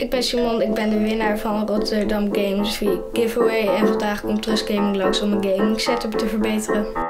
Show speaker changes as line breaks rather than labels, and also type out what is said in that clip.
Ik ben Simon, ik ben de winnaar van Rotterdam Games via giveaway en vandaag komt Trust Gaming langs om mijn gaming setup te verbeteren.